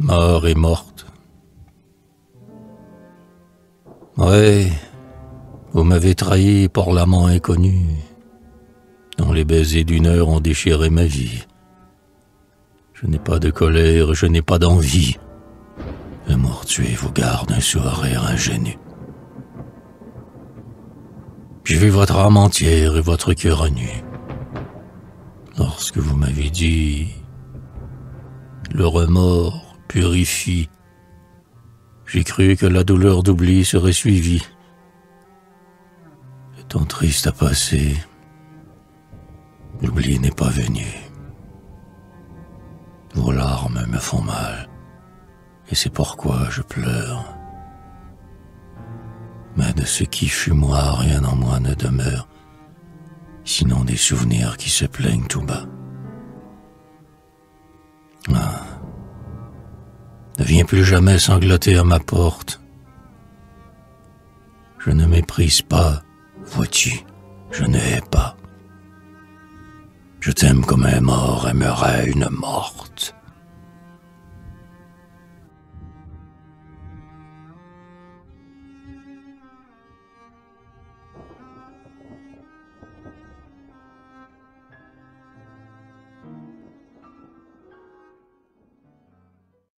mort et morte. Ouais, vous m'avez trahi pour l'amant inconnu, dont les baisers d'une heure ont déchiré ma vie. Je n'ai pas de colère, je n'ai pas d'envie. Le mort tué vous garde un sourire ingénu. J'ai vu votre âme entière et votre cœur nu. Lorsque vous m'avez dit le remords purifie, j'ai cru que la douleur d'oubli serait suivie. Le temps triste à passer, l'oubli n'est pas venu. Vos larmes me font mal, et c'est pourquoi je pleure. Mais de ce qui fut moi, rien en moi ne demeure, sinon des souvenirs qui se plaignent tout bas. Viens plus jamais sangloter à ma porte. Je ne méprise pas, vois-tu, je ne hais pas. Je t'aime comme un mort aimerait une morte.